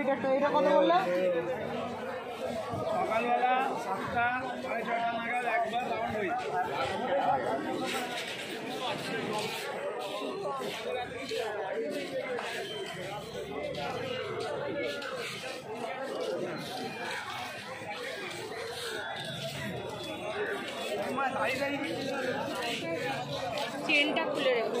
এটা এটা কত বললে? সকালবেলা সাতটা সাড়ে ছটা নাগাদ একবার রাউন্ড হয়েছে চেনটা খুলে রেখো।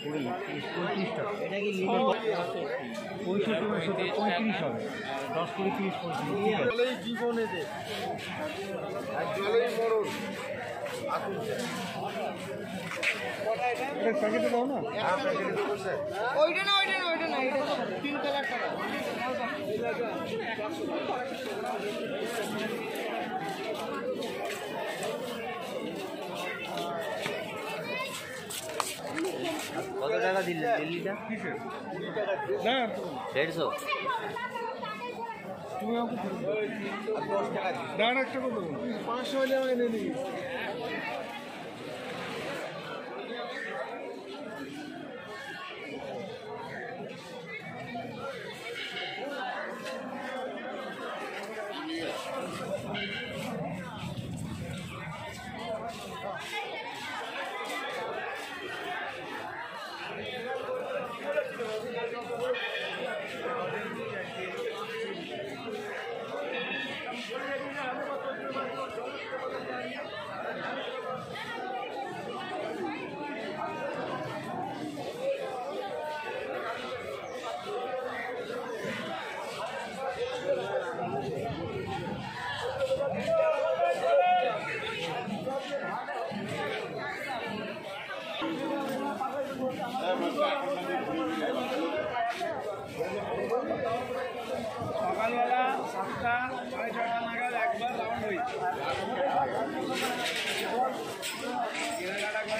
আরে দাও জলেই জীবনেতে আর জলেই মরণ প্যাকেটে দাও না? ওইটা না ওইটা না ওইটা না এটা তিন কালার টাকা কত টাকা দিলে? দিল্লিটা? না। দেড়শো? তুমি আমাকে দাঁড় একটা কত পাঁচশো হলে আমাকে নিয়ে নিবি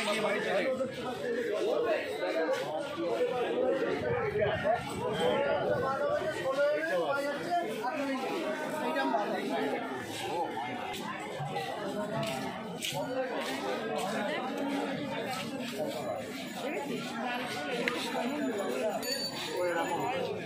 的一碗水。为。